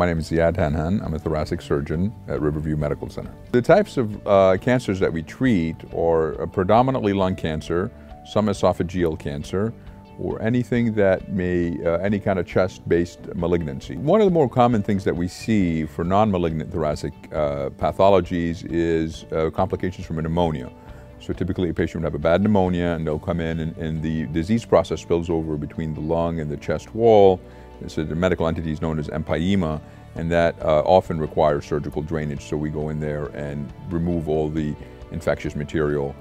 My name is Ziad Hanhan. I'm a thoracic surgeon at Riverview Medical Center. The types of uh, cancers that we treat are predominantly lung cancer, some esophageal cancer, or anything that may, uh, any kind of chest-based malignancy. One of the more common things that we see for non-malignant thoracic uh, pathologies is uh, complications from a pneumonia. So typically a patient would have a bad pneumonia and they'll come in and, and the disease process spills over between the lung and the chest wall so the medical entity is known as empyema, and that uh, often requires surgical drainage. So we go in there and remove all the infectious material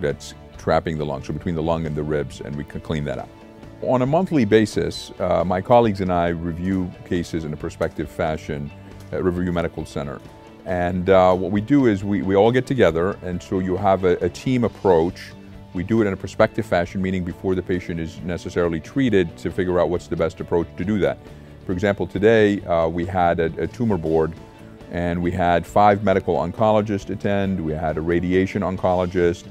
that's trapping the lung, so between the lung and the ribs, and we can clean that up. On a monthly basis, uh, my colleagues and I review cases in a prospective fashion at Riverview Medical Center. And uh, what we do is we, we all get together, and so you have a, a team approach we do it in a prospective fashion, meaning before the patient is necessarily treated to figure out what's the best approach to do that. For example, today uh, we had a, a, tumor board and we had five medical oncologists attend, we had a radiation oncologist,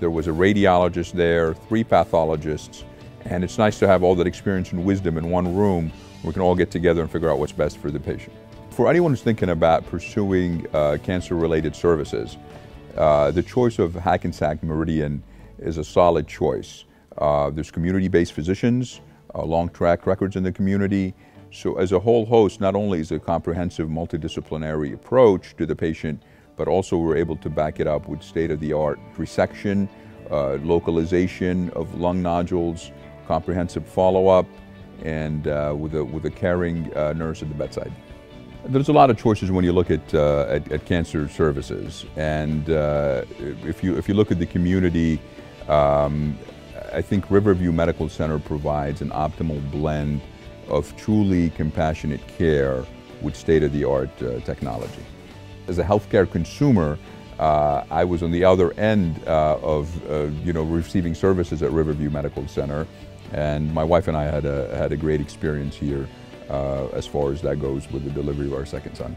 there was a radiologist there, three pathologists, and it's nice to have all that experience and wisdom in one room. We can all get together and figure out what's best for the patient. For anyone who's thinking about pursuing uh, cancer-related services, uh, the choice of Hackensack Meridian is a solid choice. Uh, there's community-based physicians, uh, long track records in the community. So as a whole host, not only is a comprehensive multidisciplinary approach to the patient, but also we're able to back it up with state-of-the-art resection, uh, localization of lung nodules, comprehensive follow-up, and uh, with, a, with a caring uh, nurse at the bedside. There's a lot of choices when you look at, uh, at, at, cancer services. And if, you, if you look at the community, um, I think Riverview Medical Center provides an optimal blend of truly compassionate care with state-of-the-art uh, technology. As a healthcare consumer, uh, I was on the other end uh, of uh, you know receiving services at Riverview Medical Center, and my wife and I had a had a great experience here uh, as far as that goes with the delivery of our second son.